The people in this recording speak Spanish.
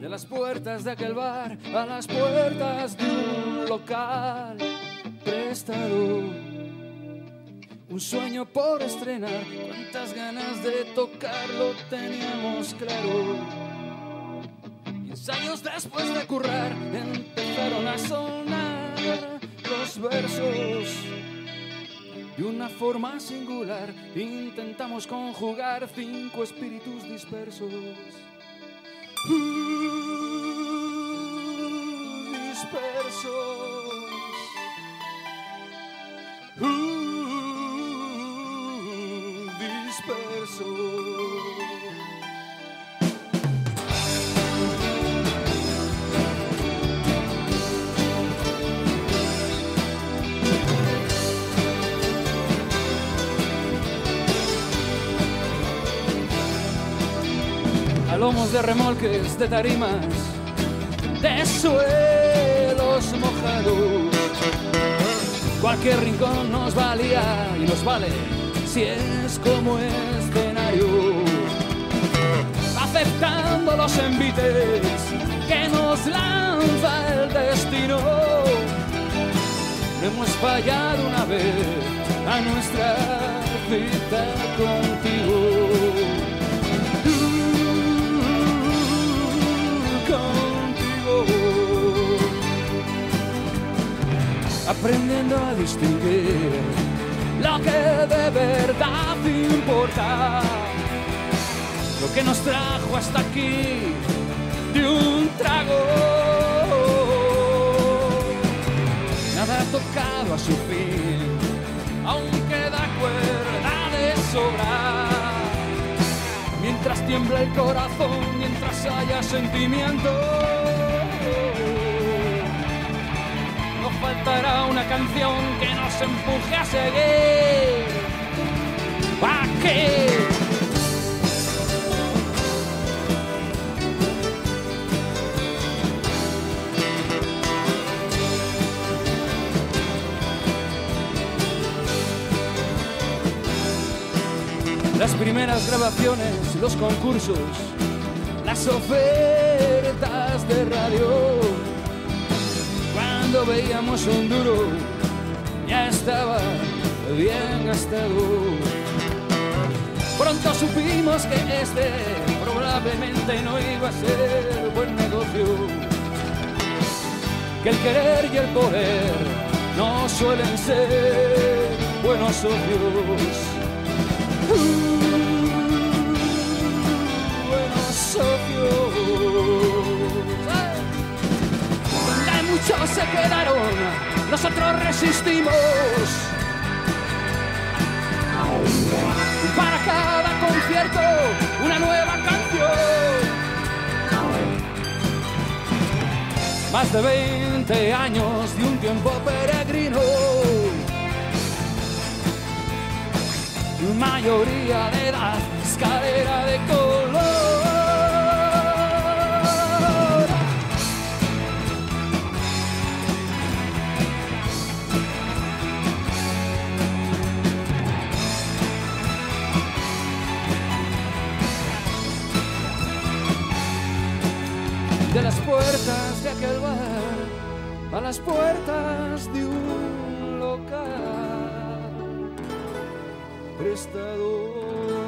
De las puertas de aquel bar a las puertas de un local prestado. Un sueño por estrenar, cuántas ganas de tocarlo teníamos claro. Ensayos después de currar empezaron a sonar los versos. De una forma singular intentamos conjugar cinco espíritus dispersos. dispersos. dispersos. Lomos de remolques, de tarimas, de suelos mojados. Cualquier rincón nos valía y nos vale si es como escenario. Aceptando los envites que nos lanza el destino. No hemos fallado una vez a nuestra cita contigo. Aprendiendo a distinguir lo que de verdad importa, lo que nos trajo hasta aquí de un trago. Nada ha tocado a su fin, aún queda cuerda de sobra mientras tiembla el corazón, mientras haya sentimiento. Faltará una canción que nos empuje a seguir. ¿Para qué? Las primeras grabaciones, los concursos, las ofertas de radio. Cuando veíamos un duro, ya estaba bien gastado. Pronto supimos que este probablemente no iba a ser buen negocio. Que el querer y el poder no suelen ser buenos socios. Se quedaron, nosotros resistimos. Para cada concierto, una nueva canción. Más de 20 años de un tiempo peregrino. mayoría de edad, escalera de color. De las puertas de aquel bar a las puertas de un local prestador.